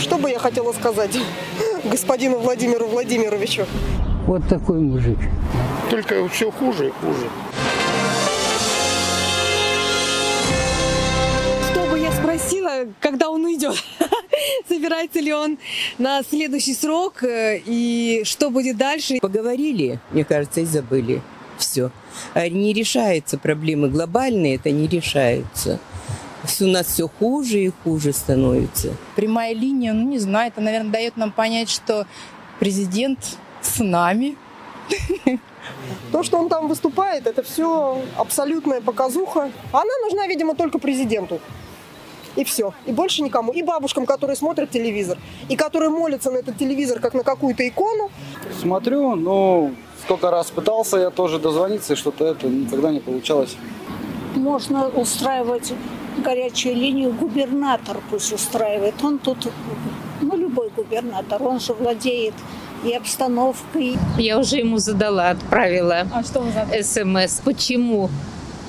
Что бы я хотела сказать господину Владимиру Владимировичу? Вот такой мужик. Только все хуже и хуже. Что бы я спросила, когда он уйдет? Собирается ли он на следующий срок э, и что будет дальше? Поговорили, мне кажется, и забыли. Все. Не решаются проблемы глобальные, это не решаются. У нас все хуже и хуже становится. Прямая линия, ну не знаю, это, наверное, дает нам понять, что президент с нами. То, что он там выступает, это все абсолютная показуха. Она нужна, видимо, только президенту. И все. И больше никому. И бабушкам, которые смотрят телевизор. И которые молятся на этот телевизор, как на какую-то икону. Смотрю, но сколько раз пытался я тоже дозвониться, и что-то это никогда не получалось. Можно устраивать горячую линию, губернатор пусть устраивает. Он тут, ну, любой губернатор, он же владеет и обстановкой. Я уже ему задала, отправила А что вы смс. Почему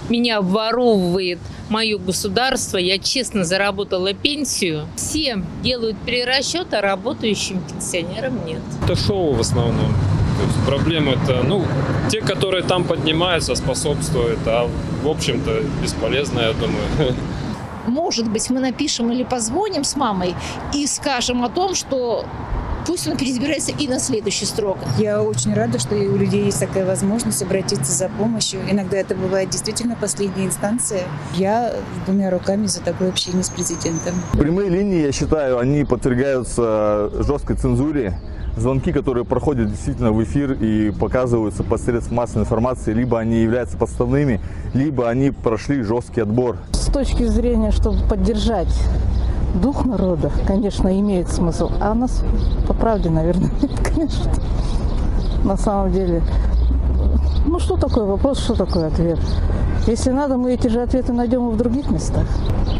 меня обворовывает мое государство? Я честно заработала пенсию. Всем делают перерасчет, а работающим пенсионерам нет. Это шоу в основном. То есть проблемы это, ну, те, которые там поднимаются, способствуют, а в общем-то бесполезно, я думаю. Может быть, мы напишем или позвоним с мамой и скажем о том, что пусть он переизбирается и на следующий срок. Я очень рада, что у людей есть такая возможность обратиться за помощью. Иногда это бывает действительно последняя инстанция. Я двумя руками за такое общение с президентом. Прямые линии, я считаю, они подвергаются жесткой цензуре. Звонки, которые проходят действительно в эфир и показываются посредством массовой информации, либо они являются подставными, либо они прошли жесткий отбор. С точки зрения, чтобы поддержать дух народа, конечно, имеет смысл. А у нас, по правде, наверное, нет, конечно. На самом деле. Ну, что такое вопрос, что такое ответ? Если надо, мы эти же ответы найдем и в других местах.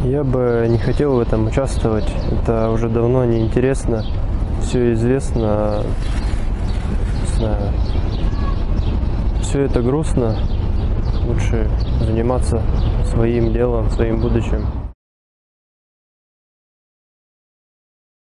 Я бы не хотел в этом участвовать. Это уже давно неинтересно. Все известно. Не знаю. Все это грустно. Лучше заниматься своим делом, своим будущим.